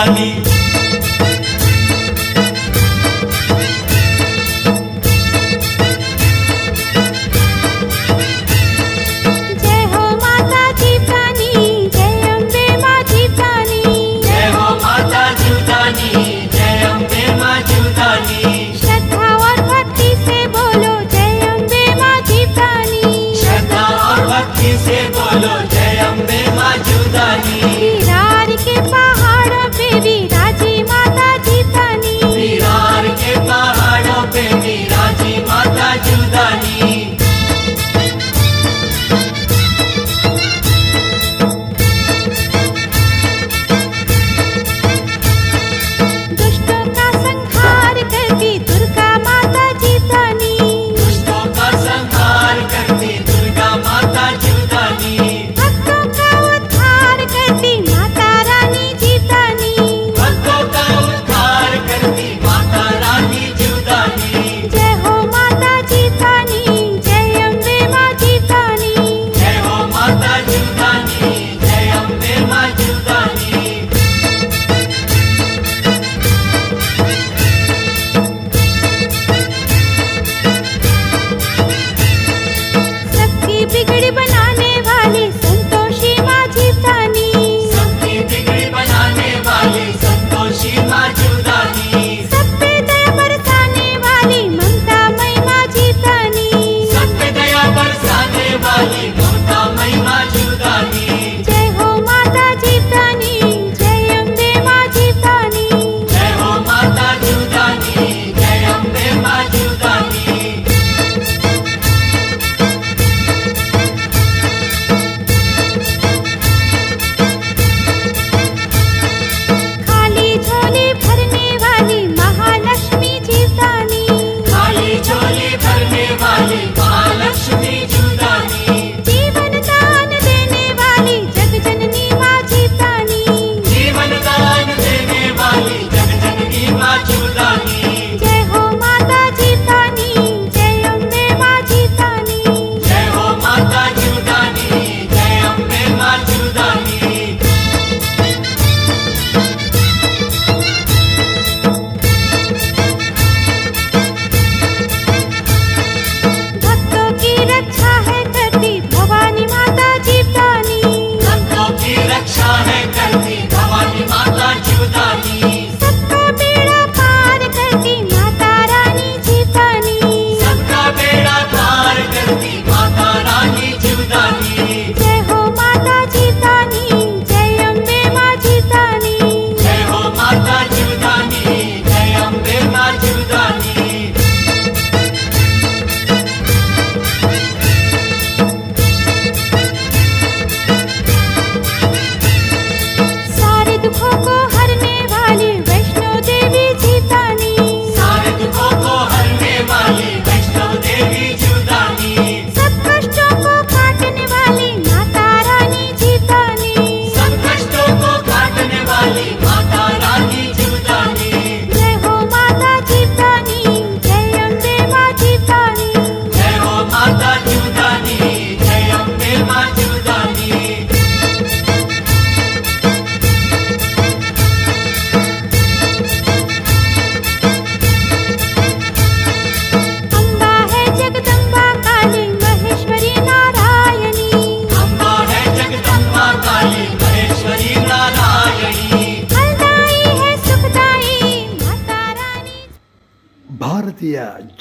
Dani.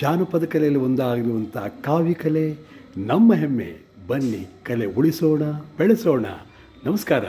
ಜಾನಪದ ಕಲೆಯಲ್ಲಿ ಒಂದಾಗಿರುವಂಥ ಕಾವ್ಯ ಕಲೆ ನಮ್ಮ ಹೆಮ್ಮೆ. ಬನ್ನಿ ಕಲೆ ಉಳಿಸೋಣ ಬೆಳೆಸೋಣ. ನಮಸ್ಕಾರ.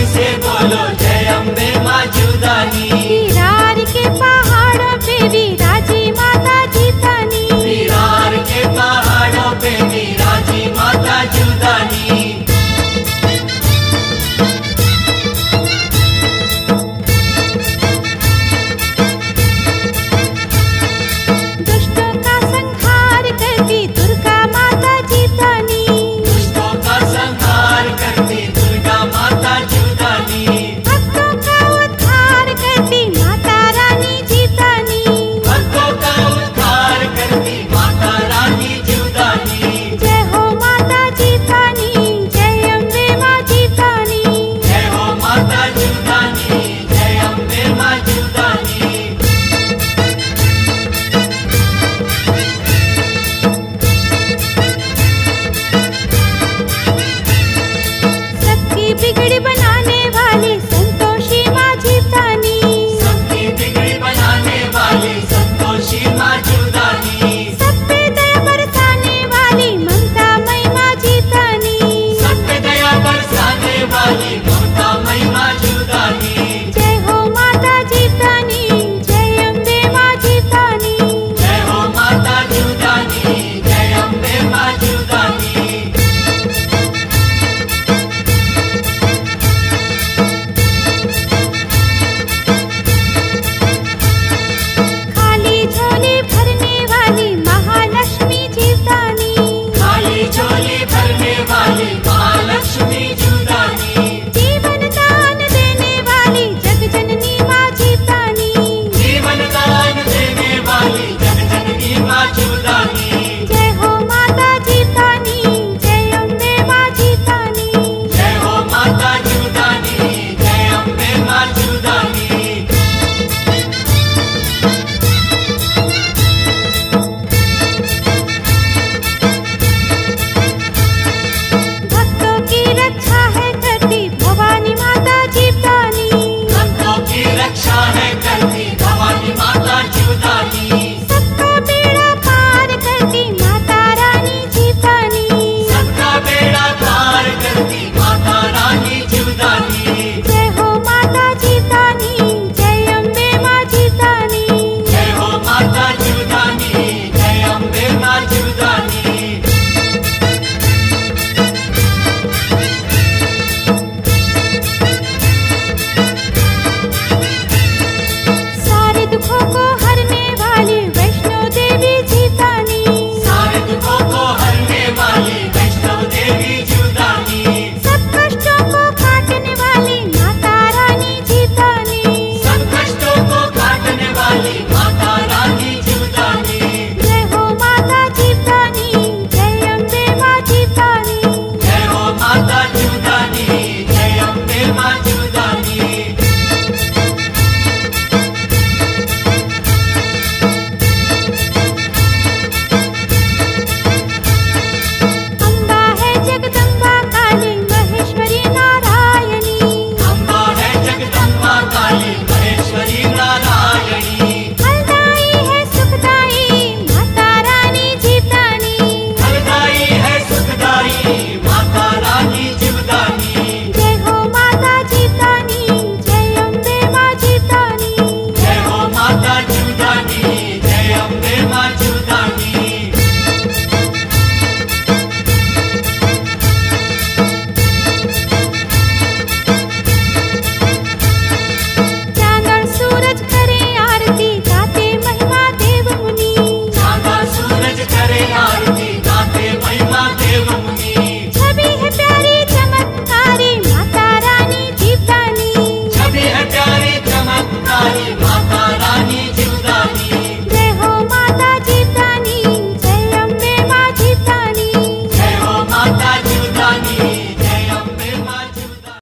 se